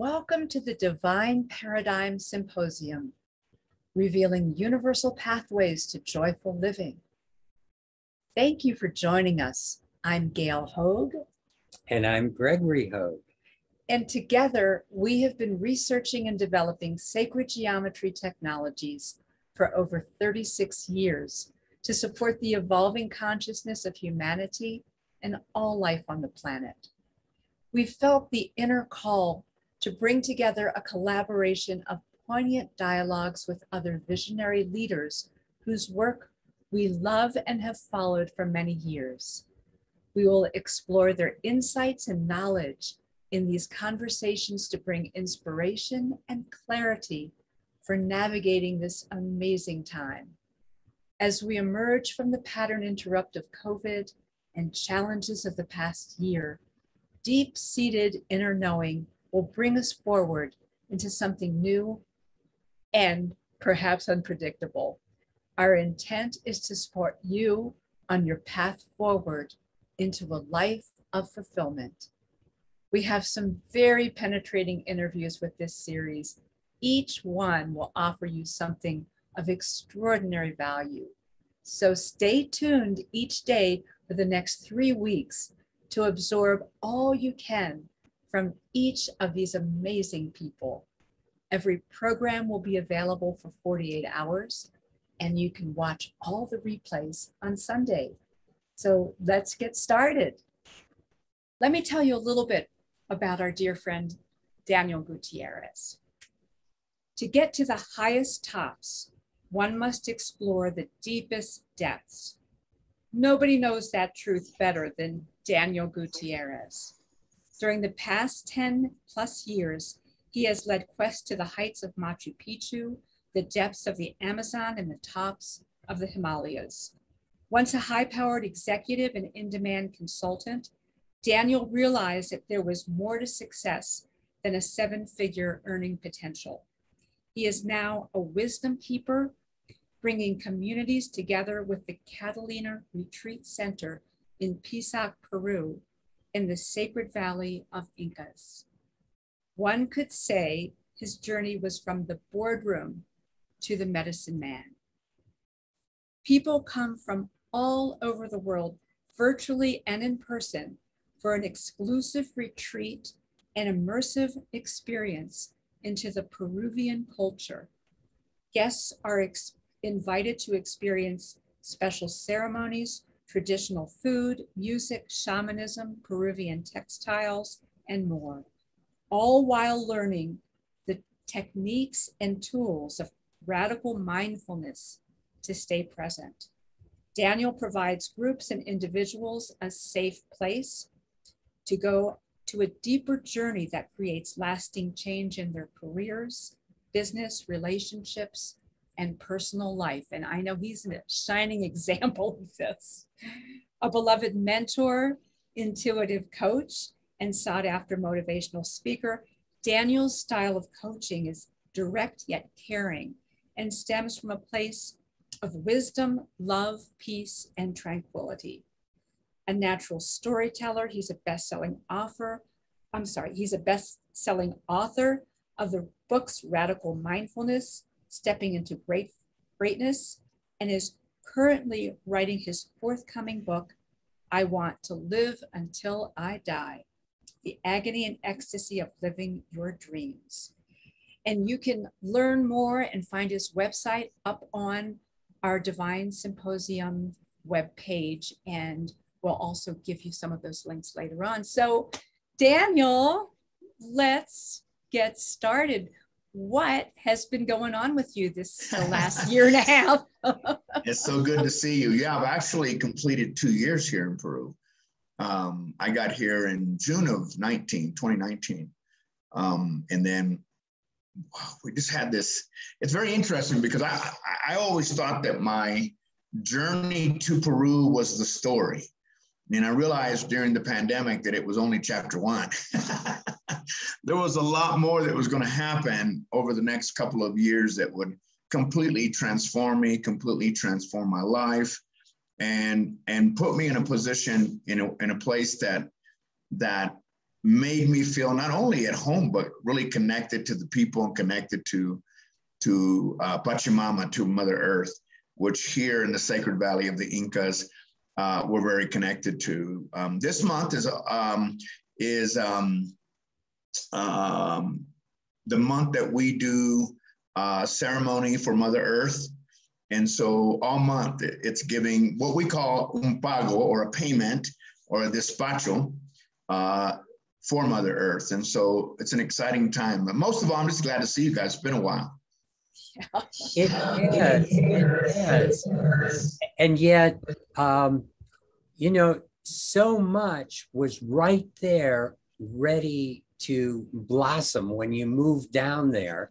Welcome to the Divine Paradigm Symposium, revealing universal pathways to joyful living. Thank you for joining us. I'm Gail Hoag. And I'm Gregory Hoag. And together, we have been researching and developing sacred geometry technologies for over 36 years to support the evolving consciousness of humanity and all life on the planet. We felt the inner call to bring together a collaboration of poignant dialogues with other visionary leaders whose work we love and have followed for many years. We will explore their insights and knowledge in these conversations to bring inspiration and clarity for navigating this amazing time. As we emerge from the pattern interrupt of COVID and challenges of the past year, deep seated inner knowing will bring us forward into something new and perhaps unpredictable. Our intent is to support you on your path forward into a life of fulfillment. We have some very penetrating interviews with this series. Each one will offer you something of extraordinary value. So stay tuned each day for the next three weeks to absorb all you can from each of these amazing people. Every program will be available for 48 hours, and you can watch all the replays on Sunday. So let's get started. Let me tell you a little bit about our dear friend, Daniel Gutierrez. To get to the highest tops, one must explore the deepest depths. Nobody knows that truth better than Daniel Gutierrez. During the past 10 plus years, he has led quests to the heights of Machu Picchu, the depths of the Amazon, and the tops of the Himalayas. Once a high powered executive and in demand consultant, Daniel realized that there was more to success than a seven figure earning potential. He is now a wisdom keeper, bringing communities together with the Catalina Retreat Center in Pisac, Peru, in the sacred valley of Incas. One could say his journey was from the boardroom to the medicine man. People come from all over the world, virtually and in person, for an exclusive retreat and immersive experience into the Peruvian culture. Guests are ex- invited to experience special ceremonies, traditional food, music, shamanism, Peruvian textiles, and more, all while learning the techniques and tools of radical mindfulness to stay present. Daniel provides groups and individuals a safe place to go to a deeper journey that creates lasting change in their careers, business, relationships, and personal life. And I know he's a shining example of this. A beloved mentor, intuitive coach, and sought after motivational speaker, Daniel's style of coaching is direct yet caring and stems from a place of wisdom, love, peace, and tranquility. A natural storyteller, he's a best-selling author. I'm sorry, he's a best-selling author of the books Radical Mindfulness, Stepping into Great Greatness, and is currently writing his forthcoming book, I Want to Live Until I Die The Agony and Ecstasy of Living Your Dreams. And you can learn more and find his website up on our Divine Symposium webpage. And we'll also give you some of those links later on. So, Daniel, let's get started what has been going on with you this last year and a half? it's so good to see you. Yeah, I've actually completed two years here in Peru. Um, I got here in June of 19, 2019. Um, and then we just had this, it's very interesting because I, I always thought that my journey to Peru was the story. And I realized during the pandemic that it was only chapter one. there was a lot more that was going to happen over the next couple of years that would completely transform me, completely transform my life, and and put me in a position in a in a place that that made me feel not only at home, but really connected to the people and connected to, to uh, Pachamama, to Mother Earth, which here in the Sacred Valley of the Incas, uh, we're very connected to. Um, this month is, um, is um, um, the month that we do uh, ceremony for Mother Earth. And so all month it's giving what we call un pago or a payment or a despacho uh, for Mother Earth. And so it's an exciting time. But most of all, I'm just glad to see you guys. It's been a while. It has, it has. And yet, um, you know, so much was right there ready to blossom when you moved down there.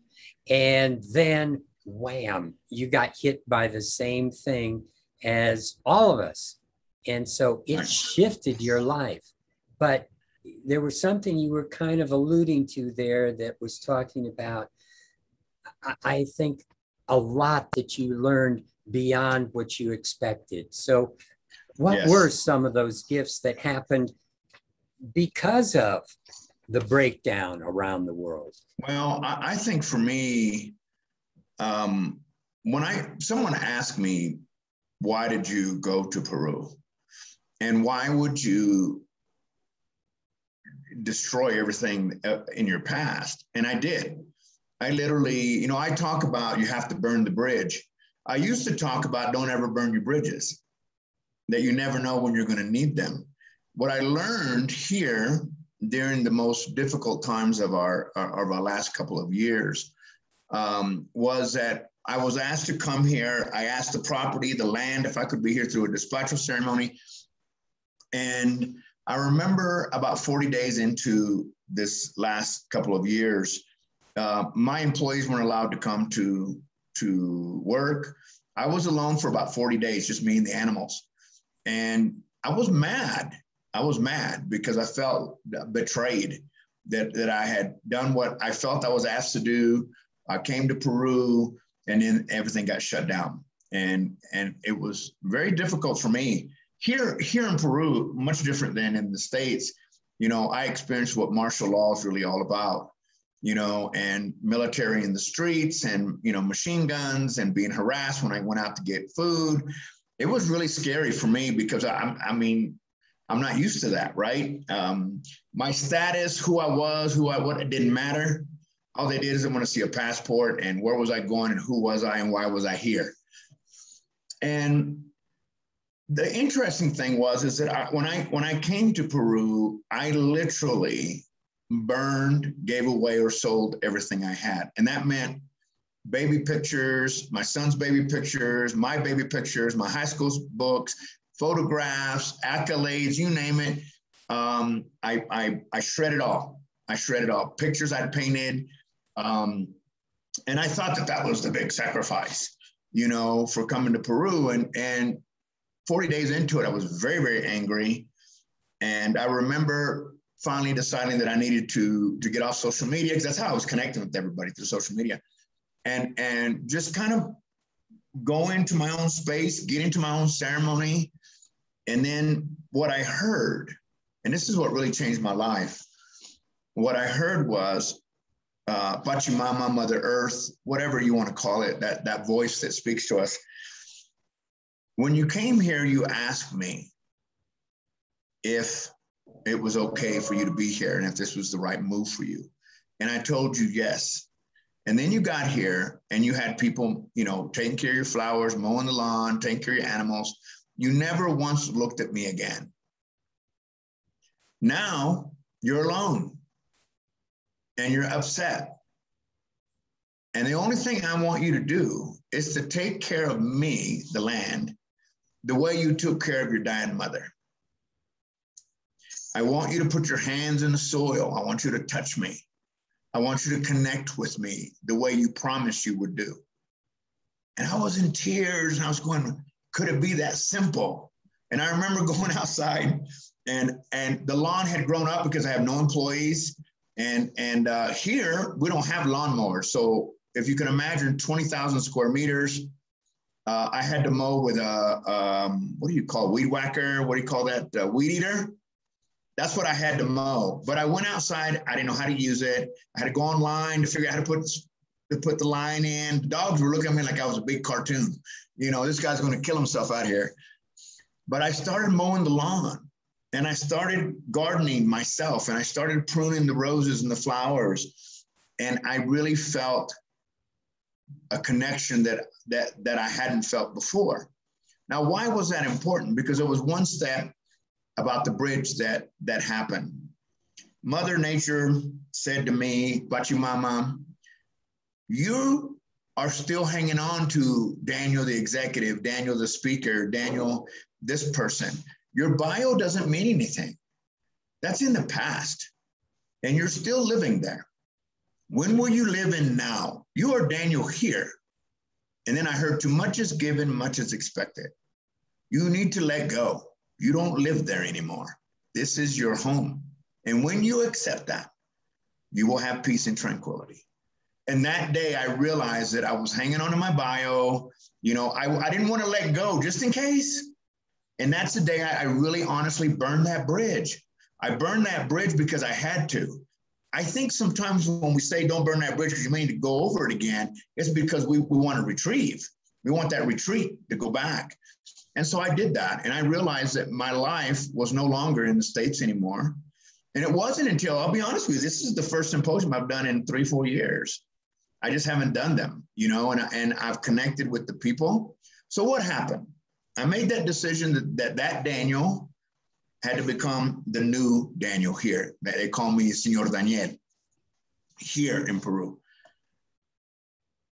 And then wham, you got hit by the same thing as all of us. And so it shifted your life. But there was something you were kind of alluding to there that was talking about, I think, a lot that you learned beyond what you expected. So, what yes. were some of those gifts that happened because of the breakdown around the world? Well, I, think for me, um, when I someone asked me, why did you go to Peru? And why would you destroy everything uh, in your past? And I did. I literally, you know, I talk about you have to burn the bridge. I used to talk about don't ever burn your bridges, that you never know when you're going to need them. What I learned here during the most difficult times of our, of our last couple of years um, was that I was asked to come here. I asked the property, the land, if I could be here through a despacho ceremony. And I remember about 40 days into this last couple of years, uh, my employees weren't allowed to come to, to work. I was alone for about 40 days, just me and the animals. And I was mad. I was mad because I felt betrayed that, that I had done what I felt I was asked to do. I came to Peru and then everything got shut down. And, and it was very difficult for me here, here in Peru, much different than in the States. You know, I experienced what martial law is really all about, you know, and military in the streets and, you know, machine guns and being harassed when I went out to get food. It was really scary for me because I, I mean, I'm not used to that, right? Um, my status, who I was, who I what, it didn't matter. All they did is they want to see a passport and where was I going and who was I and why was I here. And the interesting thing was is that I, when I when I came to Peru, I literally burned, gave away, or sold everything I had, and that meant baby pictures, my son's baby pictures, my baby pictures, my high school books, photographs, accolades, you name it. Um, I, I, I shredded all. I shredded all pictures I'd painted. Um, and I thought that that was the big sacrifice, you know, for coming to Peru. And, and 40 days into it, I was very, very angry. And I remember finally deciding that I needed to, to get off social media because that's how I was connecting with everybody through social media. And, and just kind of go into my own space, get into my own ceremony. And then what I heard, and this is what really changed my life, what I heard was uh, Pachamama, Mother Earth, whatever you want to call it, that, that voice that speaks to us. When you came here, you asked me if it was okay for you to be here and if this was the right move for you. And I told you yes. And then you got here and you had people, you know, taking care of your flowers, mowing the lawn, taking care of your animals. You never once looked at me again. Now you're alone and you're upset. And the only thing I want you to do is to take care of me, the land, the way you took care of your dying mother. I want you to put your hands in the soil. I want you to touch me. I want you to connect with me the way you promised you would do. And I was in tears and I was going, could it be that simple? And I remember going outside and and the lawn had grown up because I have no employees. And and uh, here we don't have lawnmowers. So if you can imagine 20,000 square meters, uh, I had to mow with a, um, what do you call weed whacker? What do you call that? Uh, weed eater. that's what I had to mow. But I went outside. I didn't know how to use it. I had to go online to figure out how to put to put the line in. The dogs were looking at me like I was a big cartoon. You know, this guy's going to kill himself out here. But I started mowing the lawn and I started gardening myself and I started pruning the roses and the flowers. And I really felt a connection that that that I hadn't felt before. Now, why was that important? Because it was one step about the bridge that that happened. Mother Nature said to me, Pachamama, you are still hanging on to Daniel the executive, Daniel the speaker, Daniel this person. Your bio doesn't mean anything. That's in the past. And you're still living there. When will you live in now? You are Daniel here. And then I heard too much is given, much is expected. You need to let go. You don't live there anymore. This is your home. And when you accept that, you will have peace and tranquility. And that day I realized that I was hanging on to my bio. You know, I, I didn't want to let go just in case. And that's the day I, I really honestly burned that bridge. I burned that bridge because I had to. I think sometimes when we say don't burn that bridge because you may need to go over it again, it's because we, we want to retrieve. We want that retreat to go back. And so I did that. And I realized that my life was no longer in the States anymore. And it wasn't until, I'll be honest with you, this is the first symposium I've done in three, four years. I just haven't done them, you know, and, and I've connected with the people. So what happened? I made that decision that that, that Daniel had to become the new Daniel here. They call me Senor Daniel here in Peru.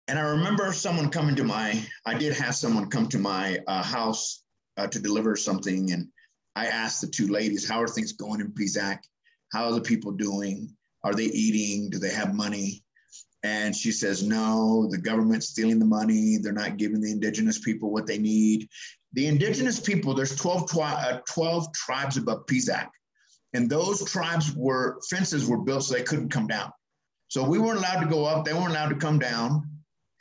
And I remember someone coming to my, I did have someone come to my uh, house uh, to deliver something. And I asked the two ladies, how are things going in Pisac? How are the people doing? Are they eating? Do they have money? And she says, no, the government's stealing the money. They're not giving the indigenous people what they need. The indigenous people, there's 12, uh, 12 tribes above Pisac. And those tribes were, fences were built so they couldn't come down. So we weren't allowed to go up. They weren't allowed to come down.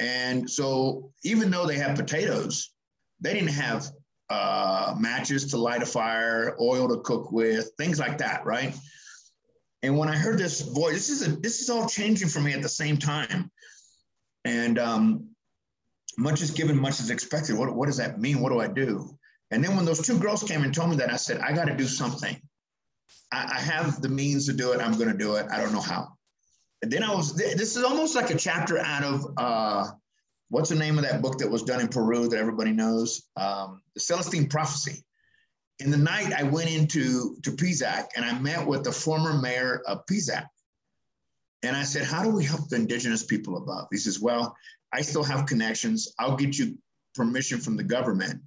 And so even though they have potatoes, they didn't have uh, matches to light a fire, oil to cook with, things like that, right? And when I heard this voice, this is a, this is all changing for me at the same time. And um, much is given, much is expected. What, what does that mean? What do I do? And then when those two girls came and told me that, I said, I got to do something. I, I, have the means to do it. I'm going to do it. I don't know how. And then I was, this is almost like a chapter out of, uh, what's the name of that book that was done in Peru that everybody knows? Um, the Celestine Prophecy in the night, I went into to Pisac and I met with the former mayor of Pisac. And I said, How do we help the indigenous people above? He says, Well, I still have connections. I'll get you permission from the government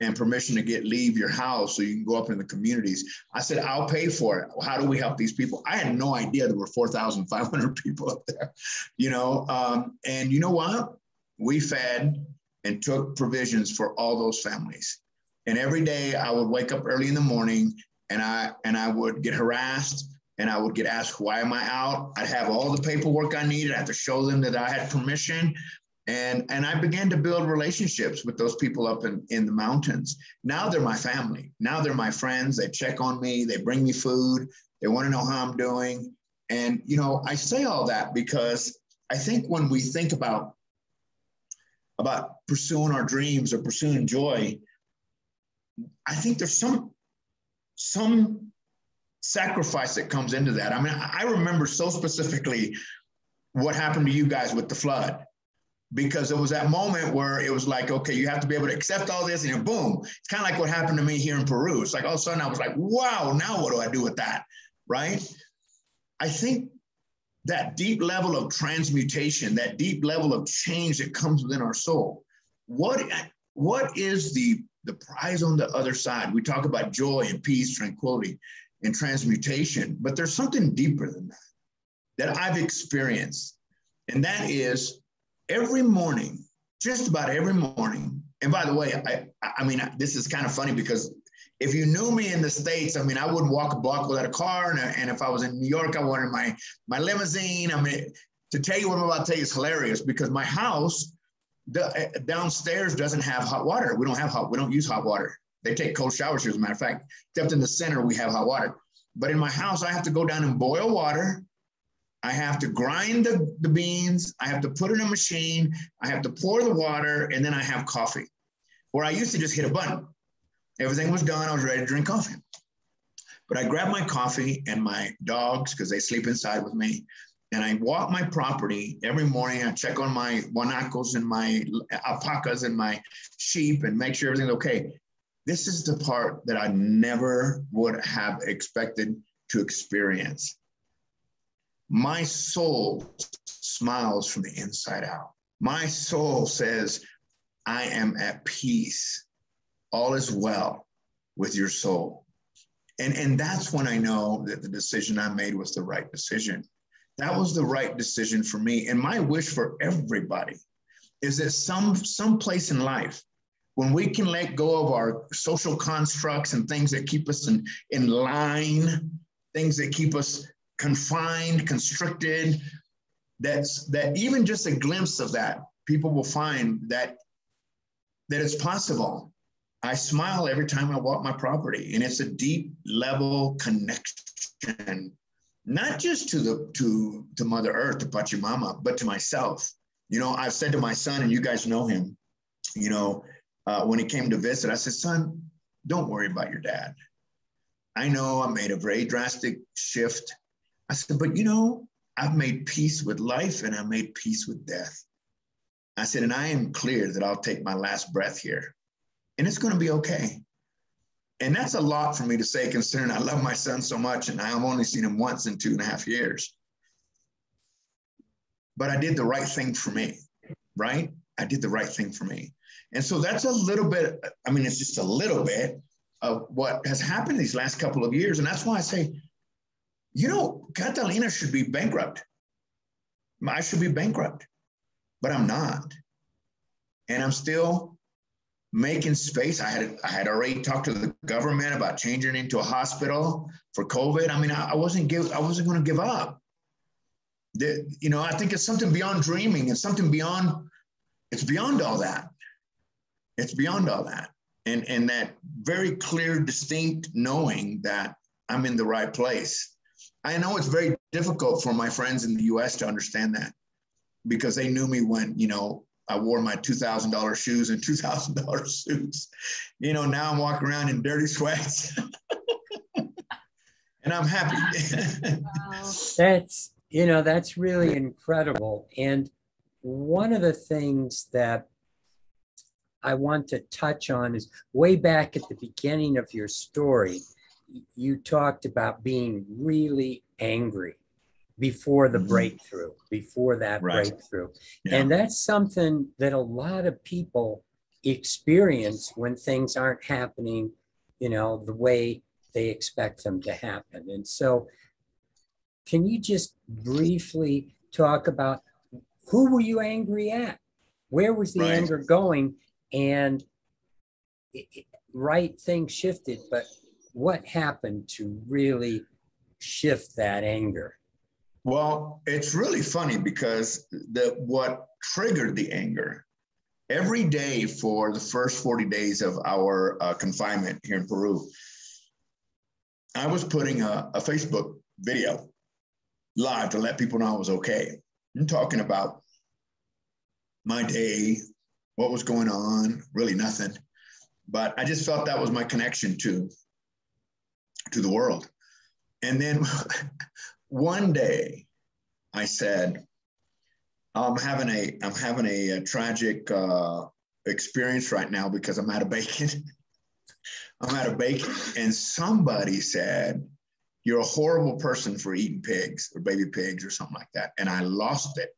and permission to get leave your house so you can go up in the communities. I said, I'll pay for it. How do we help these people? I had no idea there were 4,500 people up there, you know. Um, and you know what? We fed and took provisions for all those families. And every day I would wake up early in the morning and I and I would get harassed and I would get asked, why am I out? I'd have all the paperwork I needed. I had to show them that I had permission. And, and I began to build relationships with those people up in, in the mountains. Now they're my family. Now they're my friends. They check on me. They bring me food. They want to know how I'm doing. And, you know, I say all that because I think when we think about, about pursuing our dreams or pursuing joy, I think there's some some sacrifice that comes into that. I mean, I remember so specifically what happened to you guys with the flood because it was that moment where it was like, okay, you have to be able to accept all this, and boom, it's kind of like what happened to me here in Peru. It's like all of a sudden I was like, wow, now what do I do with that? Right? I think that deep level of transmutation, that deep level of change that comes within our soul. What what is the the prize on the other side. We talk about joy and peace, tranquility, and transmutation, but there's something deeper than that that I've experienced. And that is every morning, just about every morning. And by the way, I, I mean, this is kind of funny because if you knew me in the States, I mean, I wouldn't walk a block without a car. And, and if I was in New York, I wanted my, my limousine. I mean, to tell you what I'm about to tell you is hilarious because my house the, uh, downstairs doesn't have hot water. We don't have hot. We don't use hot water. They take cold showers here, as a matter of fact. Except in the center, we have hot water. But in my house, I have to go down and boil water. I have to grind the, the beans. I have to put it in a machine. I have to pour the water, and then I have coffee. Where I used to just hit a button. Everything was done. I was ready to drink coffee. But I grab my coffee and my dogs, because they sleep inside with me, and I walk my property every morning. I check on my guanacos and my alpacas and my sheep and make sure everything's okay. This is the part that I never would have expected to experience. My soul smiles from the inside out. My soul says, I am at peace. All is well with your soul. And, and that's when I know that the decision I made was the right decision. That was the right decision for me. And my wish for everybody is that some some place in life when we can let go of our social constructs and things that keep us in, in line, things that keep us confined, constricted, that's that even just a glimpse of that, people will find that that it's possible. I smile every time I walk my property, and it's a deep level connection, not just to the to to Mother Earth, to Pachamama, but to myself. You know, I've said to my son, and you guys know him, you know, uh, when he came to visit, I said, son, don't worry about your dad. I know I made a very drastic shift. I said, but you know, I've made peace with life and I made peace with death. I said, and I am clear that I'll take my last breath here and it's going to be okay. And that's a lot for me to say, considering I love my son so much and I've only seen him once in two and a half years. But I did the right thing for me, right? I did the right thing for me. And so that's a little bit, I mean, it's just a little bit of what has happened these last couple of years. And that's why I say, you know, Catalina should be bankrupt. I should be bankrupt, but I'm not. And I'm still making space. I had I had already talked to the government about changing into a hospital for COVID. I mean, I, I wasn't give I wasn't going to give up. The, you know, I think it's something beyond dreaming. It's something beyond. It's beyond all that. It's beyond all that. And, and that very clear, distinct knowing that I'm in the right place. I know it's very difficult for my friends in the US to understand that because they knew me when, you know, I wore my $2,000 shoes and $2,000 suits. You know, now I'm walking around in dirty sweats. and I'm happy. wow. That's, you know, that's really incredible. And one of the things that I want to touch on is way back at the beginning of your story, you talked about being really angry before the mm-hmm. breakthrough, before that right. breakthrough. Yeah. And that's something that a lot of people experience when things aren't happening, you know, the way they expect them to happen. And so, can you just briefly talk about who were you angry at? Where was the right. anger going? and it, it, right things shifted, but what happened to really shift that anger? Well, it's really funny because the what triggered the anger every day for the first 40 days of our uh, confinement here in Peru, I was putting a, a, Facebook video live to let people know I was okay. I'm talking about my day, what was going on, really nothing. But I just felt that was my connection to, to the world. And then one day I said, I'm having a I'm having a, a tragic uh, experience right now because I'm out of bacon. I'm out of bacon, and somebody said, "You're a horrible person for eating pigs or baby pigs or something like that," and I lost it.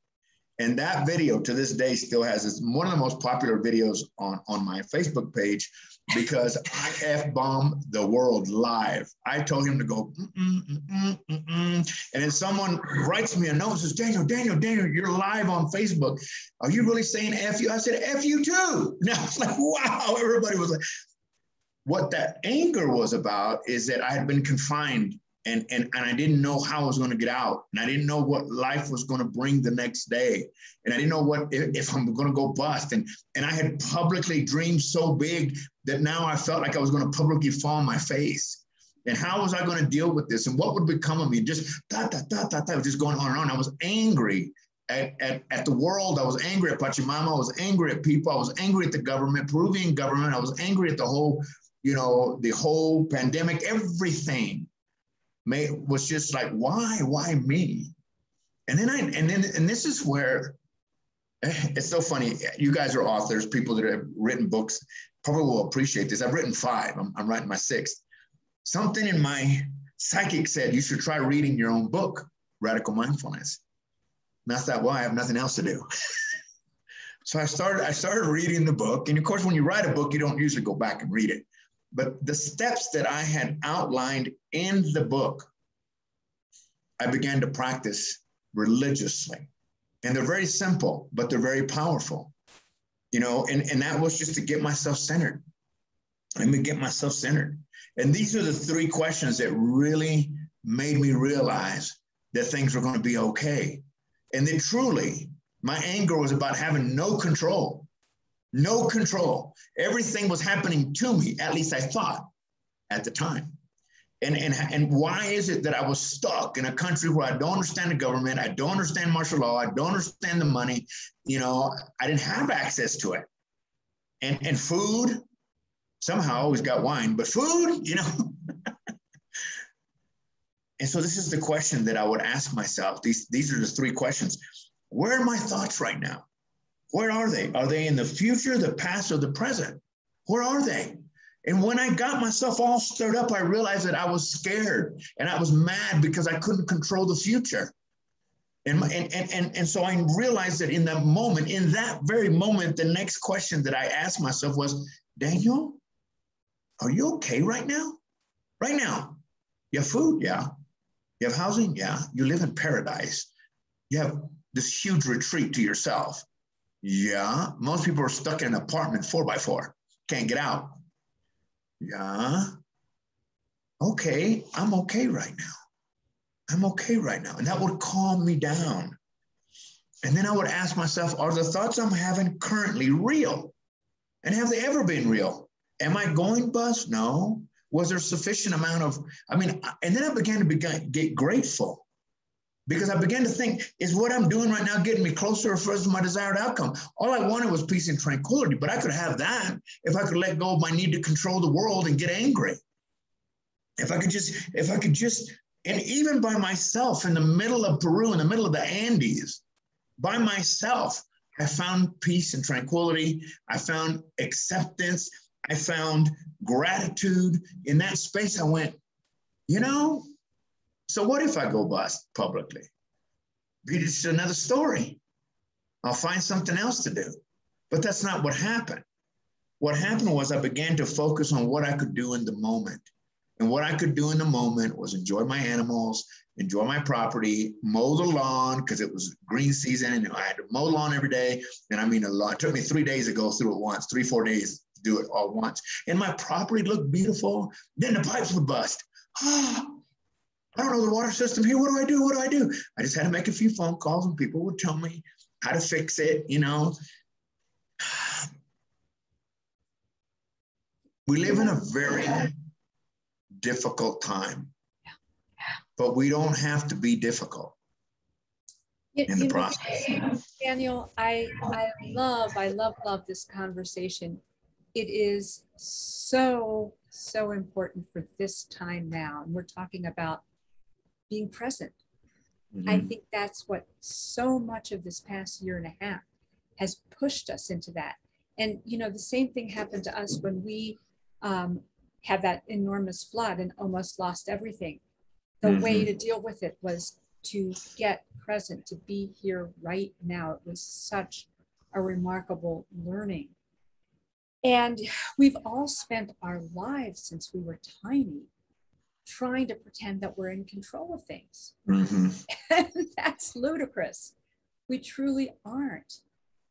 And that video to this day still has it's one of the most popular videos on, on my Facebook page because I F bomb the world live. I told him to go, mm-mm, mm-mm, mm-mm. and then someone writes me a note and says, Daniel, Daniel, Daniel, you're live on Facebook. Are you really saying F you? I said, F you too. Now it's like, wow, everybody was like, what that anger was about is that I had been confined and, and, and I didn't know how I was going to get out. And I didn't know what life was going to bring the next day. And I didn't know what if, if I'm going to go bust. And, and I had publicly dreamed so big that now I felt like I was going to publicly fall on my face. And how was I going to deal with this? And what would become of me? Just da, da, da, da, da, just going on and on. I was angry at, at, at the world. I was angry at Pachamama. I was angry at people. I was angry at the government, Peruvian government. I was angry at the whole, you know, the whole pandemic, everything made, was just like, why, why me? And then I, and then, and this is where eh, it's so funny. You guys are authors, people that have written books probably will appreciate this. I've written five, I'm, I'm writing my sixth. Something in my psychic said you should try reading your own book, Radical Mindfulness. And I thought, well, I have nothing else to do. so I started, I started reading the book. And of course, when you write a book, you don't usually go back and read it. But the steps that I had outlined in the book, I began to practice religiously. And they're very simple, but they're very powerful. You know, and, and that was just to get myself centered. Let me get myself centered. And these are the three questions that really made me realize that things were going to be okay. And then truly, my anger was about having no control, no control. Everything was happening to me, at least I thought at the time. And, and, and why is it that I was stuck in a country where I don't understand the government, I don't understand martial law, I don't understand the money, you know, I didn't have access to it. And, and food, somehow I always got wine, but food, you know. and so this is the question that I would ask myself. These, these are the three questions. Where are my thoughts right now? Where are they? Are they in the future, the past, or the present? Where are they? And when I got myself all stirred up, I realized that I was scared and I was mad because I couldn't control the future. And, and, and, and, and so I realized that in that moment, in that very moment, the next question that I asked myself was, Daniel, are you okay right now? Right now, you have food? Yeah. You have housing? Yeah. You live in paradise. You have this huge retreat to yourself. Yeah. Most people are stuck in an apartment four by four, can't get out. Yeah. Okay, I'm okay right now. I'm okay right now. And that would calm me down. And then I would ask myself, are the thoughts I'm having currently real? And have they ever been real? Am I going bust? No. Was there sufficient amount of, I mean, and then I began to begin, get grateful because I began to think, is what I'm doing right now getting me closer or further to my desired outcome? All I wanted was peace and tranquility, but I could have that if I could let go of my need to control the world and get angry. If I could just, if I could just, and even by myself in the middle of Peru, in the middle of the Andes, by myself, I found peace and tranquility. I found acceptance. I found gratitude. In that space, I went, you know, so what if I go bust publicly? It's another story. I'll find something else to do. But that's not what happened. What happened was I began to focus on what I could do in the moment. And what I could do in the moment was enjoy my animals, enjoy my property, mow the lawn because it was green season and I had to mow the lawn every day. And I mean, a lot. It took me three days to go through it once, three, four days to do it all once. And my property looked beautiful. Then the pipes would bust. Ah, I don't know the water system here. What do I do? What do I do? I just had to make a few phone calls and people would tell me how to fix it, you know. We live in a very difficult time, but we don't have to be difficult in the process. Daniel, I, I love, I love, love this conversation. It is so, so important for this time now. And we're talking about being present. Mm-hmm. I think that's what so much of this past year and a half has pushed us into that. And, you know, the same thing happened to us when we um, had that enormous flood and almost lost everything. The mm-hmm. way to deal with it was to get present, to be here right now. It was such a remarkable learning. And we've all spent our lives since we were tiny trying to pretend that we're in control of things. Mm-hmm. that's ludicrous. We truly aren't.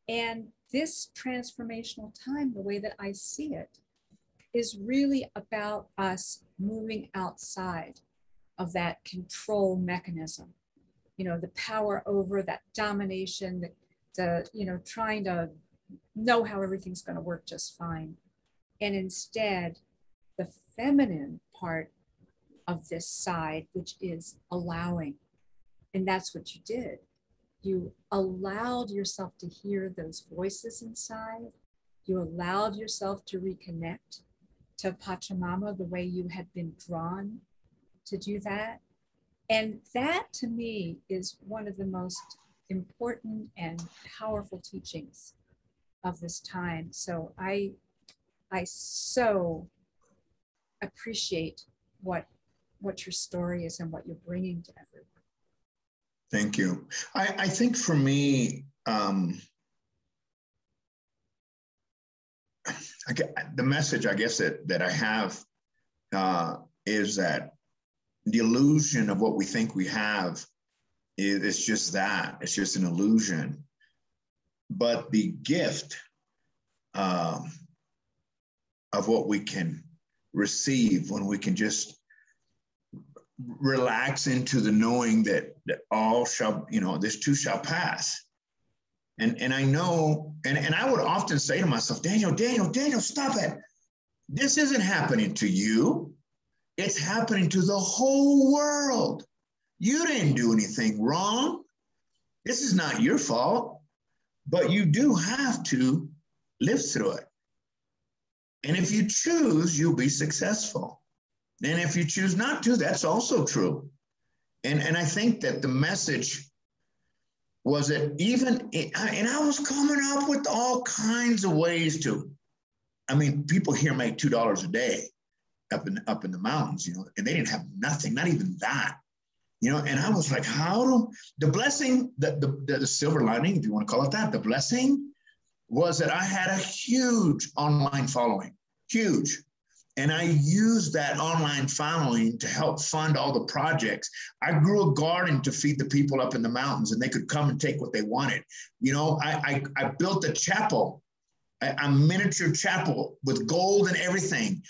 And this transformational time, the way that I see it, is really about us moving outside of that control mechanism. You know, the power over that domination, the, the you know, trying to know how everything's going to work just fine. And instead, the feminine part of this side, which is allowing. And that's what you did. You allowed yourself to hear those voices inside. You allowed yourself to reconnect to Pachamama the way you had been drawn to do that. And that to me is one of the most important and powerful teachings of this time. So I I so appreciate what what your story is and what you're bringing to everyone. Thank you. I, I think for me, um, I, the message I guess that that I have uh, is that the illusion of what we think we have is it's just that it's just an illusion. But the gift um, of what we can receive when we can just relax into the knowing that, that all shall, you know, this too shall pass. And, and I know, and, and I would often say to myself, Daniel, Daniel, Daniel, stop it. This isn't happening to you. It's happening to the whole world. You didn't do anything wrong. This is not your fault, but you do have to live through it. And if you choose, you'll be successful. And if you choose not to, that's also true. And, and I think that the message was that even, and I was coming up with all kinds of ways to, I mean, people here make $2 a day up in, up in the mountains, you know, and they didn't have nothing, not even that, you know, and I was like, how do, the blessing, the, the, the silver lining, if you want to call it that, the blessing was that I had a huge online following, huge. And I used that online following to help fund all the projects. I grew a garden to feed the people up in the mountains and they could come and take what they wanted. You know, I, I, I built a chapel, a, a miniature chapel with gold and everything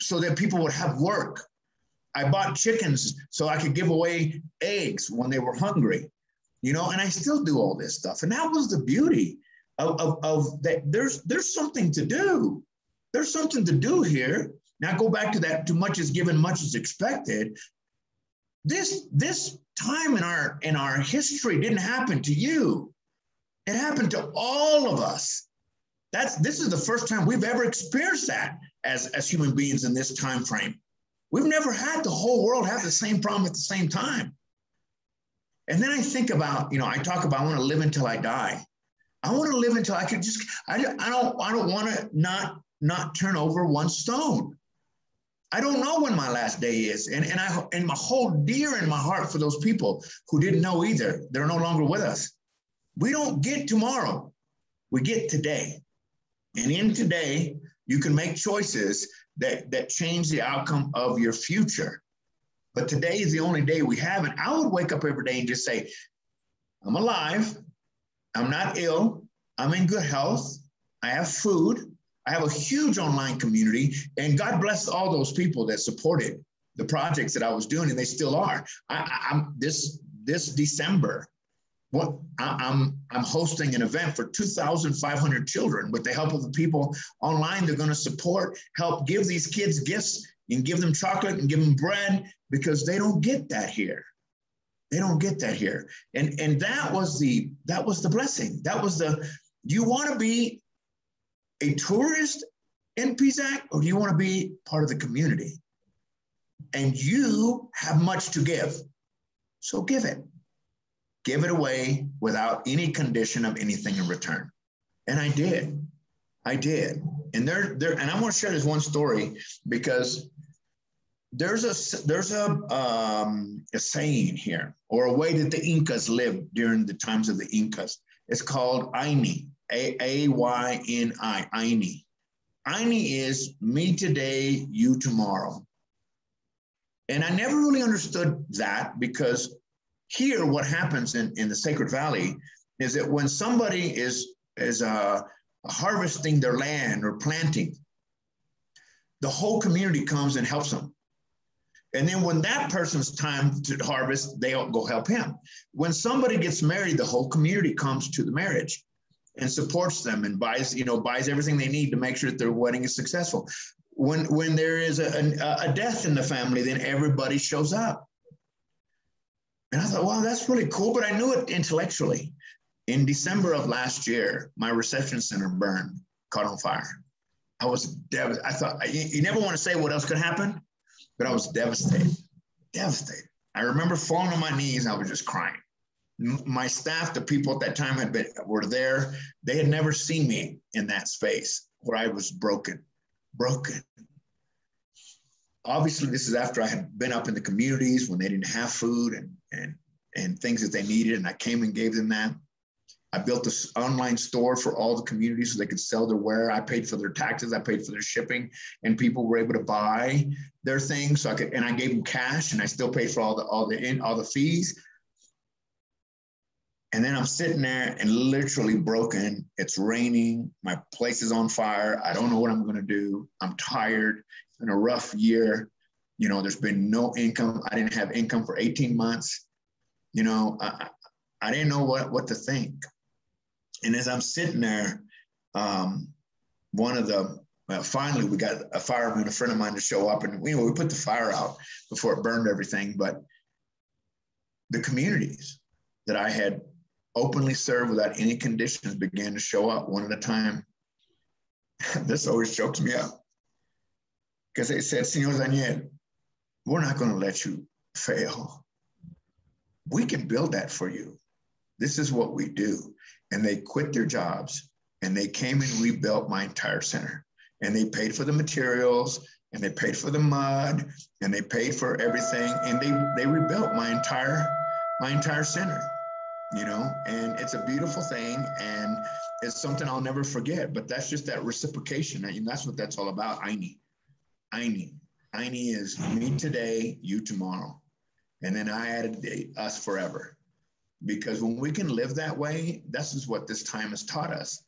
so that people would have work. I bought chickens so I could give away eggs when they were hungry, you know, and I still do all this stuff. And that was the beauty of, of, of that. There's, there's something to do there's something to do here. Now go back to that too much is given, much is expected. This this time in our in our history didn't happen to you. It happened to all of us. That's this is the first time we've ever experienced that as, as human beings in this time frame. We've never had the whole world have the same problem at the same time. And then I think about, you know, I talk about I want to live until I die. I want to live until I can just I, I don't I don't want to not not turn over one stone. I don't know when my last day is. And, and I and my whole dear in my heart for those people who didn't know either. They're no longer with us. We don't get tomorrow. We get today. And in today, you can make choices that, that change the outcome of your future. But today is the only day we have. And I would wake up every day and just say, I'm alive. I'm not ill. I'm in good health. I have food. I have a huge online community, and God bless all those people that supported the projects that I was doing, and they still are. I, am this this December. What I, I'm I'm hosting an event for 2,500 children with the help of the people online. They're going to support, help give these kids gifts and give them chocolate and give them bread because they don't get that here. They don't get that here. And and that was the that was the blessing. That was the you want to be a tourist in Pisac or do you want to be part of the community? And you have much to give. So give it. Give it away without any condition of anything in return. And I did. I did. And there, there, and I want to share this one story because there's a there's a um, a saying here or a way that the Incas lived during the times of the Incas. It's called Ayni, a A Y N I, Ayni. Ayni is me today, you tomorrow. And I never really understood that because here, what happens in, in the Sacred Valley is that when somebody is, is uh, harvesting their land or planting, the whole community comes and helps them. And then when that person's time to harvest, they'll go help him. When somebody gets married, the whole community comes to the marriage and supports them and buys, you know, buys everything they need to make sure that their wedding is successful. when when there is a, a, a death in the family, then everybody shows up. And I thought, wow, that's really cool, but I knew it intellectually. In December of last year, my reception center burned, caught on fire. I was. I thought, you never want to say what else could happen, but I was devastated, devastated. I remember falling on my knees. I was just crying. My staff, the people at that time had been were there. They had never seen me in that space where I was broken, broken. Obviously, this is after I had been up in the communities when they didn't have food and and and things that they needed, and I came and gave them that. I built this online store for all the communities so they could sell their wear. I paid for their taxes, I paid for their shipping, and people were able to buy their things. So I could, and I gave them cash, and I still paid for all the all the in all the fees. And then I'm sitting there and literally broken. It's raining. My place is on fire. I don't know what I'm going to do. I'm tired. It's been a rough year. You know, there's been no income. I didn't have income for 18 months. You know, I, I didn't know what, what to think. And as I'm sitting there, um, one of the uh, finally we got a fireman, a friend of mine, to show up, and you know we put the fire out before it burned everything. But the communities that I had openly served without any conditions began to show up one at a time. this always chokes me up because they said, "Senor Daniel, we're not going to let you fail. We can build that for you. This is what we do and they quit their jobs and they came and rebuilt my entire center. And they paid for the materials and they paid for the mud and they paid for everything and they they rebuilt my entire my entire center you know? And it's a beautiful thing and it's something i'll never forget but that's just that reciprocation and that's what that's all about. I need i need i need is me today you tomorrow. And then i added us forever because when we can live that way, this is what this time has taught us.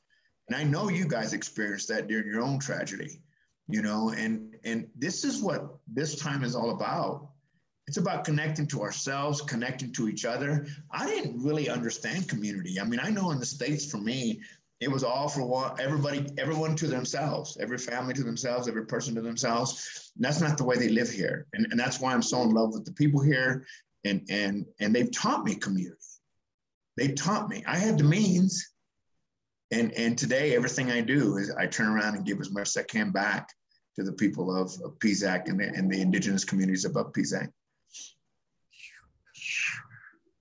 And I know you guys experienced that during your own tragedy, you know, and and this is what this time is all about. It's about connecting to ourselves, connecting to each other. I didn't really understand community. I mean, I know in the States for me, it was all for one, everybody, everyone to themselves, every family to themselves, every person to themselves. And that's not the way they live here. And, and that's why I'm so in love with the people here. And, and, and they've taught me community they taught me. I had the means. And, and today, everything I do is I turn around and give as much as I can back to the people of, of Pisac and the, and the indigenous communities above Pisac.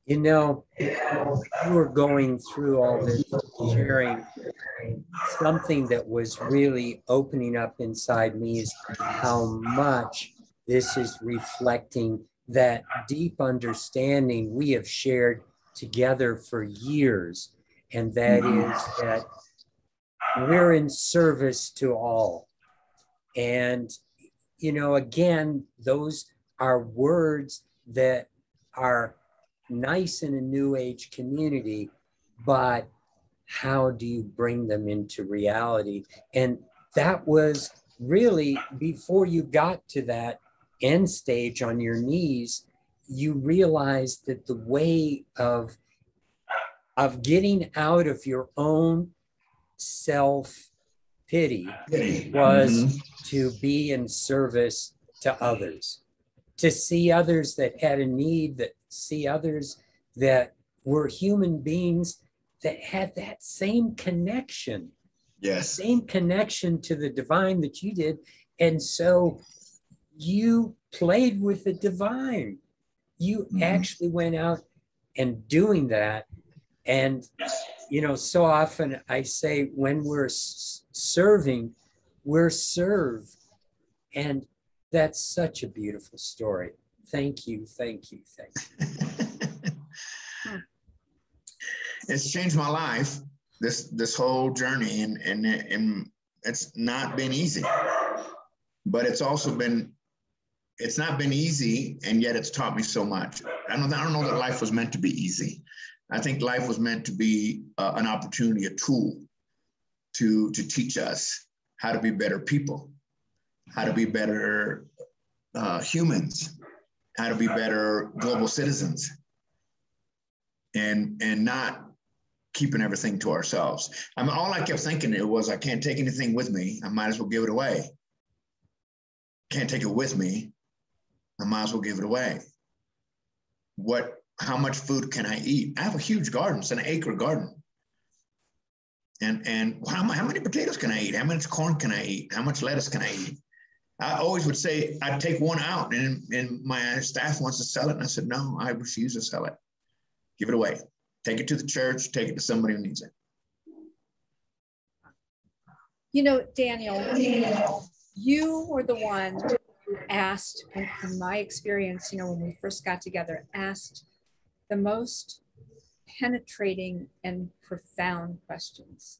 You know, you were going through all this, sharing something that was really opening up inside me is how much this is reflecting that deep understanding we have shared together for years, and that is that we're in service to all. And, you know, again, those are words that are nice in a new age community, but how do you bring them into reality? And that was really before you got to that end stage on your knees you realize that the way of of getting out of your own self pity was mm-hmm. to be in service to others to see others that had a need that see others that were human beings that had that same connection. Yes. Same connection to the divine that you did. And so you played with the divine you mm-hmm. actually went out and doing that. And you know so often i say when we're s- serving we're served. And that's such a beautiful story. Thank you thank you thank you. It's changed my life this this whole journey and and and it's not been easy but it's also been it's not been easy, and yet it's taught me so much. I don't, I don't know that life was meant to be easy. I think life was meant to be uh, an opportunity, a tool to, to teach us how to be better people, how to be better uh, humans, how to be better global citizens, and, and not keeping everything to ourselves. I mean, all I kept thinking it was, I can't take anything with me. I might as well give it away. can't take it with me. I might as well give it away. What, how much food can I eat? I have a huge garden, it's an acre garden. And, and how, how many potatoes can I eat? How much corn can I eat? How much lettuce can I eat? I always would say I'd take one out, and, and my staff wants to sell it. And I said, no, I refuse to sell it. Give it away. Take it to the church, take it to somebody who needs it. You know, Daniel, you were the one asked, in my experience, you know, when we first got together, asked the most penetrating and profound questions.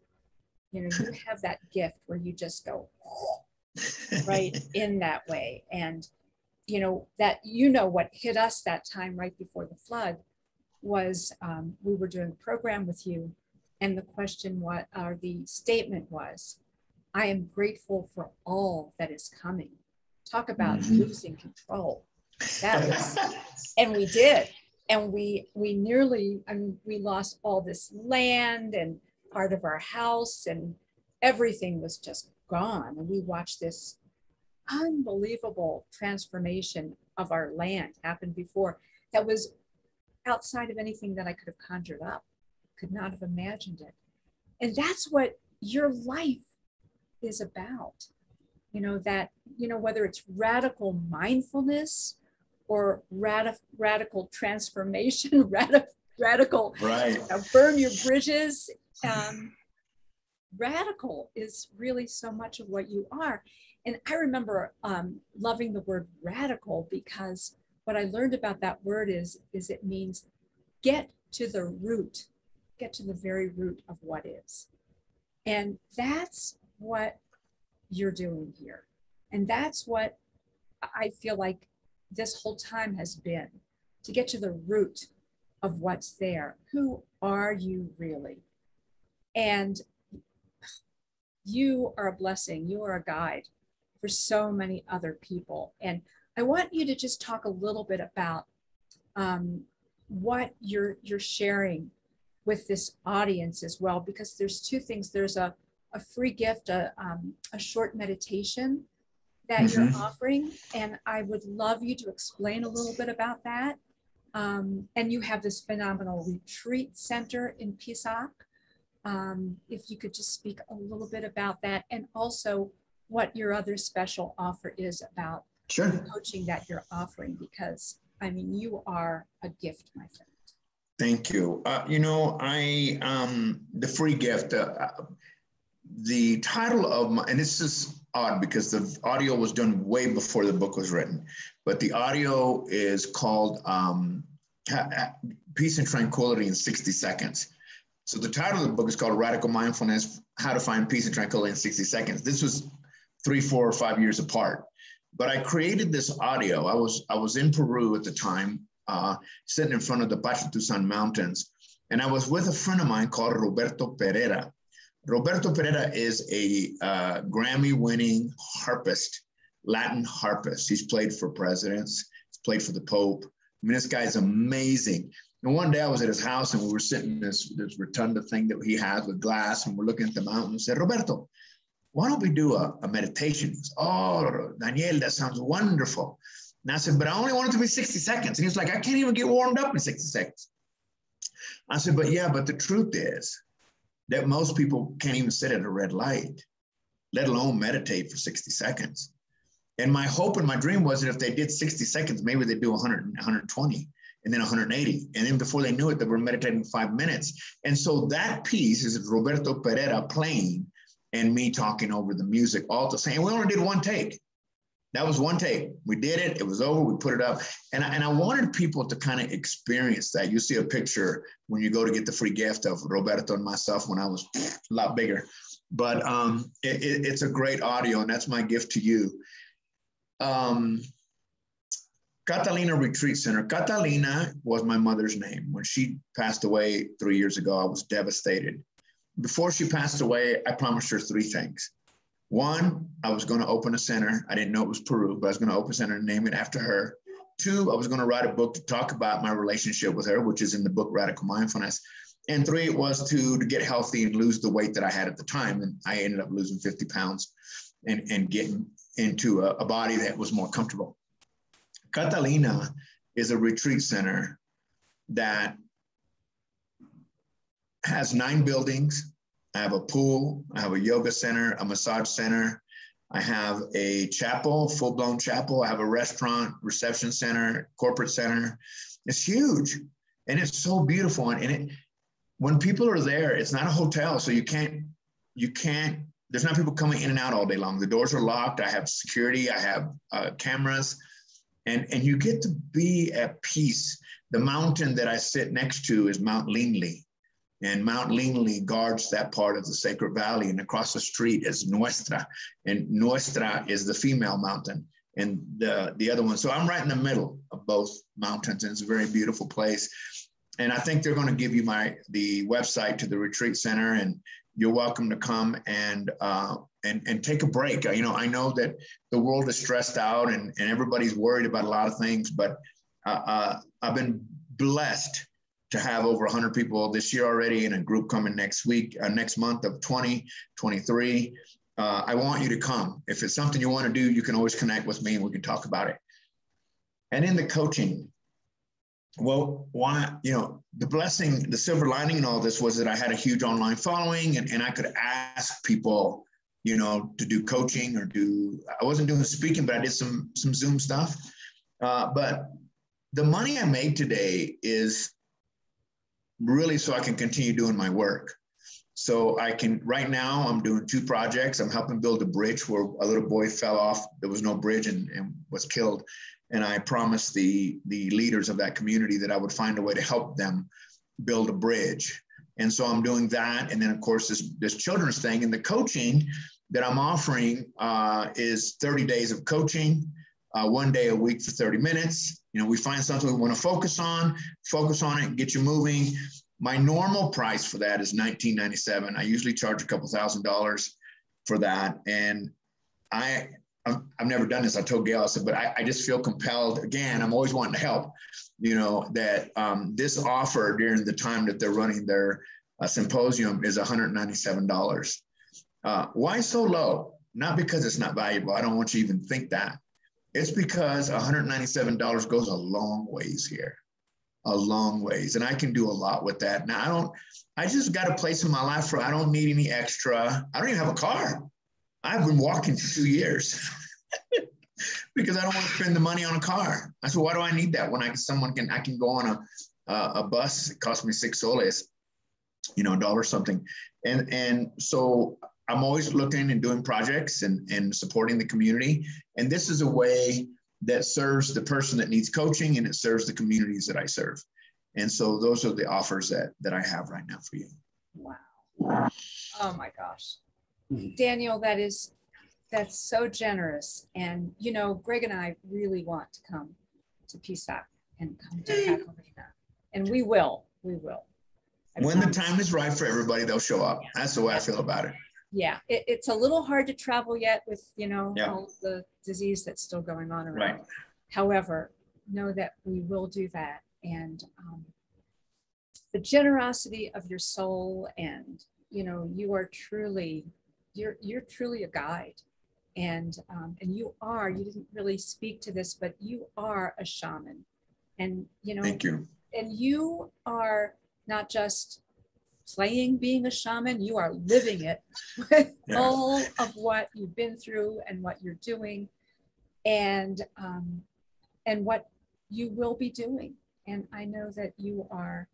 You know, you have that gift where you just go right in that way. And, you know, that, you know, what hit us that time right before the flood was um, we were doing a program with you. And the question, what, or the statement was, I am grateful for all that is coming. Talk about mm-hmm. losing control. That was, and we did. And we we nearly, I mean, we lost all this land and part of our house, and everything was just gone. And we watched this unbelievable transformation of our land happen before that was outside of anything that I could have conjured up, could not have imagined it. And that's what your life is about. You know, that, you know, whether it's radical mindfulness or radical radical transformation, radical radical right. You know, burn your bridges. Um, radical is really so much of what you are. And I remember um, loving the word radical because what I learned about that word is, is it means get to the root, get to the very root of what is. And that's what you're doing here. And that's what I feel like this whole time has been to get to the root of what's there. Who are you really? And you are a blessing, you are a guide for so many other people. And I want you to just talk a little bit about um, what you're you're sharing with this audience as well, because there's two things. There's a, a free gift, a, um, a short meditation that mm-hmm. you're offering. And I would love you to explain a little bit about that. Um, and you have this phenomenal retreat center in Pisac. Um, if you could just speak a little bit about that and also what your other special offer is about sure. coaching that you're offering, because I mean, you are a gift, my friend. Thank you. Uh, you know, I, um, the free gift, uh, the title of my, and this is odd because the audio was done way before the book was written, but the audio is called um, Peace and Tranquility in 60 Seconds. So the title of the book is called Radical Mindfulness, How to Find Peace and Tranquility in 60 Seconds. This was three, four, or five years apart. But I created this audio. I was, I was in Peru at the time, uh, sitting in front of the Pachatusan Mountains. And I was with a friend of mine called Roberto Perera. Roberto Perera is a uh, Grammy winning harpist, Latin harpist. He's played for presidents, he's played for the Pope. I mean, this guy's amazing. And one day I was at his house and we were sitting in this, this rotunda thing that he has with glass and we're looking at the mountain and said, Roberto, why don't we do a, a meditation? He goes, oh, Daniel, that sounds wonderful. And I said, but I only want it to be 60 seconds. And he's like, I can't even get warmed up in 60 seconds. I said, but yeah, but the truth is that most people can't even sit at a red light, let alone meditate for 60 seconds. And my hope and my dream was that if they did 60 seconds, maybe they'd do 100, 120 and then 180. And then before they knew it, they were meditating five minutes. And so that piece is Roberto Perera playing and me talking over the music all the same. We only did one take. That was one take. We did it. It was over. We put it up. And I, and I wanted people to kind of experience that. You see a picture when you go to get the free gift of Roberto and myself when I was a lot bigger. But um, it, it, it's a great audio, and that's my gift to you. Um, Catalina Retreat Center. Catalina was my mother's name. When she passed away three years ago, I was devastated. Before she passed away, I promised her three things. One, I was going to open a center. I didn't know it was Peru, but I was going to open a center and name it after her. Two, I was going to write a book to talk about my relationship with her, which is in the book Radical Mindfulness. And three, it was to, to get healthy and lose the weight that I had at the time. And I ended up losing 50 pounds and, and getting into a, a body that was more comfortable. Catalina is a retreat center that has nine buildings. I have a pool, I have a yoga center, a massage center, I have a chapel, full blown chapel. I have a restaurant, reception center, corporate center. It's huge and it's so beautiful. And, it, when people are there, it's not a hotel, so you can't, you can't. There's not people coming in and out all day long. The doors are locked. I have security. I have uh, cameras, and and you get to be at peace. The mountain that I sit next to is Mount Linley, and Mount Linley guards that part of the Sacred Valley. And across the street is Nuestra, and Nuestra is the female mountain, and the the other one. So I'm right in the middle of both mountains, and it's a very beautiful place. And I think they're going to give you my the website to the retreat center, and you're welcome to come and uh, and and take a break. You know, I know that the world is stressed out and and everybody's worried about a lot of things, but uh, uh, I've been blessed to have over 100 people this year already and a group coming next week, uh, next month of 20, 23. Uh, I want you to come. If it's something you want to do, you can always connect with me and we can talk about it. And in the coaching, well, why, you know, the blessing, the silver lining in all this was that I had a huge online following and, and I could ask people, you know, to do coaching or do, I wasn't doing speaking, but I did some, some Zoom stuff. Uh, but the money I make today is really so I can continue doing my work. So I can, right now, I'm doing two projects. I'm helping build a bridge where a little boy fell off. There was no bridge and, and was killed. And I promised the, the leaders of that community that I would find a way to help them build a bridge. And so I'm doing that. And then, of course, this, this children's thing and the coaching that I'm offering uh, is 30 days of coaching, uh, one day a week for 30 minutes. You know, we find something we want to focus on, focus on it, get you moving. My normal price for that is 19.97. I usually charge a couple thousand dollars for that, and I I've never done this. I told Gail, I said, but I, I, just feel compelled. Again, I'm always wanting to help. You know that um, this offer during the time that they're running their uh, symposium is 197 dollars. Uh, why so low? Not because it's not valuable. I don't want you to even think that. It's because $197 goes a long ways here, a long ways. And I can do a lot with that. Now, I don't, I just got a place in my life where I don't need any extra. I don't even have a car. I've been walking for two years because I don't want to spend the money on a car. I said, why do I need that when I someone can I can go on a uh, a bus? It cost me six soles, you know, a dollar something, and and so I'm always looking and doing projects and, and supporting the community. And this is a way that serves the person that needs coaching and it serves the communities that I serve. And so those are the offers that, that I have right now for you. Wow. Oh my gosh. Daniel, that is, that's so generous. And, you know, Greg and I really want to come to Pisac and come to Catalina. And we will, we will. I when promise. the time is right for everybody, they'll show up. That's the way I feel about it yeah, it, it's a little hard to travel yet with, you know, yeah. all the disease that's still going on around. Right. However, know that we will do that. And um, the generosity of your soul and, you know, you are truly, you're, you're truly a guide. And, um, and you are, you didn't really speak to this, but you are a shaman. And, you know, thank you. And you are not just playing being a shaman, you are living it with yeah. all of what you've been through and what you're doing and um, and what you will be doing. And I know that you are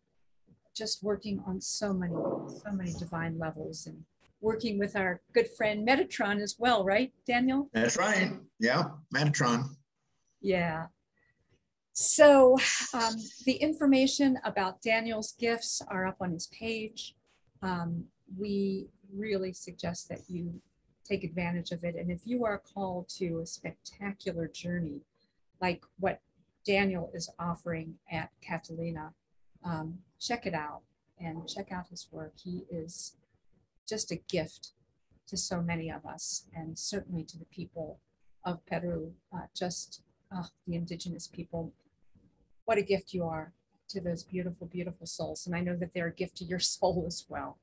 just working on so many, so many divine levels and working with our good friend Metatron as well, right, Daniel? That's right. Yeah, Metatron. Yeah. So um, the information about Daniel's gifts are up on his page. Um, we really suggest that you take advantage of it. And if you are called to a spectacular journey, like what Daniel is offering at Catalina, um, check it out and check out his work. He is just a gift to so many of us and certainly to the people of Peru, uh, just uh, the indigenous people what a gift you are to those beautiful, beautiful souls. And I know that they're a gift to your soul as well.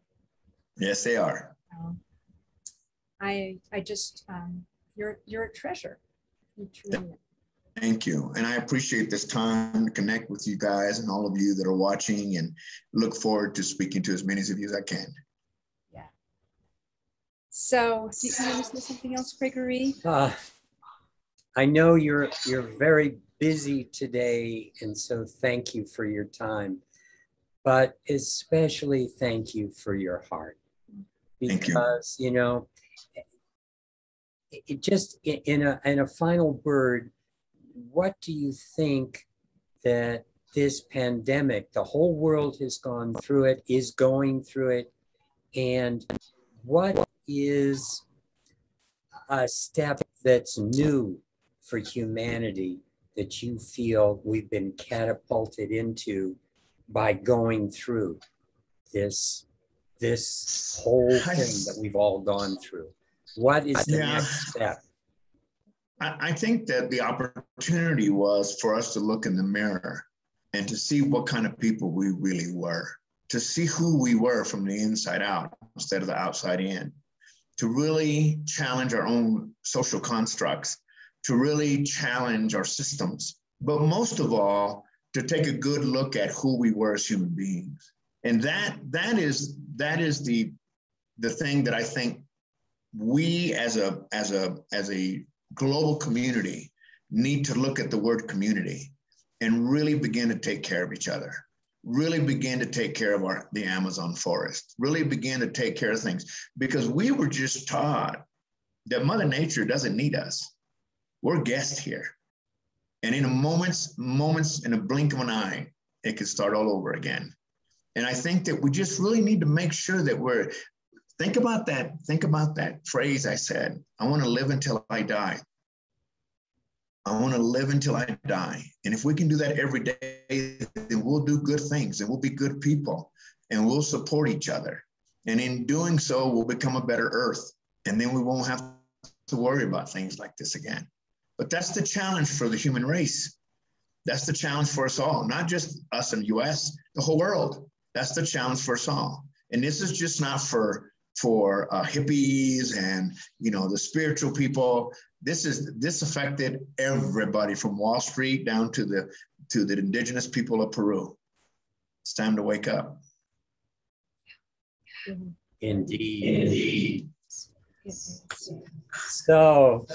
Yes, they are. Um, I, I just um, you're, you're a treasure. You truly are. Thank you. And I appreciate this time to connect with you guys and all of you that are watching and look forward to speaking to as many of you as I can. Yeah. So, do you want to say something else, Gregory? Uh, I know you're you're very busy today, and so thank you for your time. But especially thank you for your heart. Thank you. Because, you know, it just in a in a final word, what do you think that this pandemic, the whole world has gone through it, is going through it, and what is a step that's new for humanity that you feel we've been catapulted into by going through this this whole thing that we've all gone through what is the Yeah. next step I, I think that the opportunity was for us to look in the mirror and to see what kind of people we really were, to see who we were from the inside out instead of the outside in, to really challenge our own social constructs, to really challenge our systems, but most of all, to take a good look at who we were as human beings. And that that is that is the the thing that I think we as a as a as a global community need to look at the word community and really begin to take care of each other really begin to take care of our the amazon forest really begin to take care of things because we were just taught that mother nature doesn't need us we're guests here. And in a moments moments in a blink of an eye it could start all over again. And i think that we just really need to make sure that we're think about that think about that phrase i said i want to live until i die. I want to live until i die. And if we can do that every day then we'll do good things and we'll be good people and we'll support each other. And in doing so we'll become a better earth. And then we won't have to worry about things like this again but that's the challenge for the human race that's the challenge for us all not just us in the us the whole world that's the challenge for us all and this is just not for for uh, hippies and you know the spiritual people. This is this affected everybody from Wall Street down to the to the indigenous people of Peru. It's time to wake up. indeed so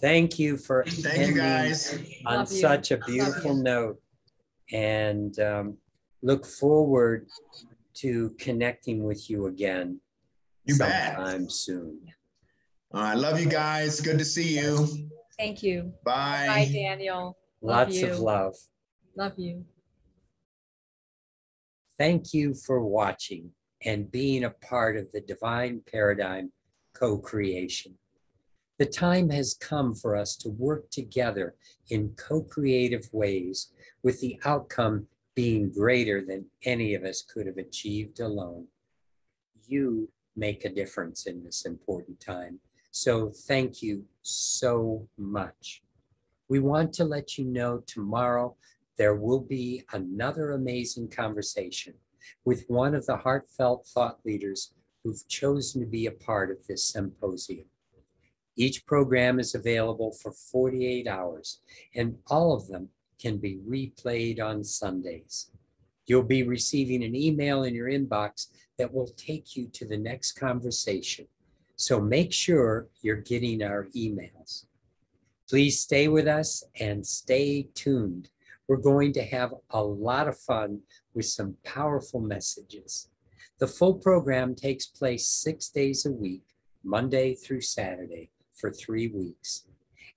thank you for Thank you ending guys. on Love you. such a beautiful note and um, look forward to connecting with you again You bet. sometime soon. I love you guys. Good to see you. Thank you. Bye. Bye, Daniel. Love Lots you. of love. Love you. Thank you for watching and being a part of the Divine Paradigm co creation. The time has come for us to work together in co creative ways, with the outcome being greater than any of us could have achieved alone. You make a difference in this important time. So thank you so much. We want to let you know tomorrow there will be another amazing conversation with one of the heartfelt thought leaders who've chosen to be a part of this symposium. Each program is available for 48 hours, and all of them can be replayed on Sundays. You'll be receiving an email in your inbox that will take you to the next conversation. So make sure you're getting our emails. Please stay with us and stay tuned. We're going to have a lot of fun with some powerful messages. The full program takes place six days a week, Monday through Saturday, for three weeks.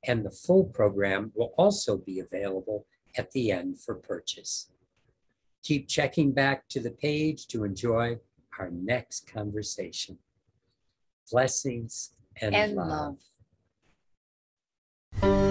And the full program will also be available at the end for purchase. Keep checking back to the page to enjoy our next conversation. Blessings and, and love. love.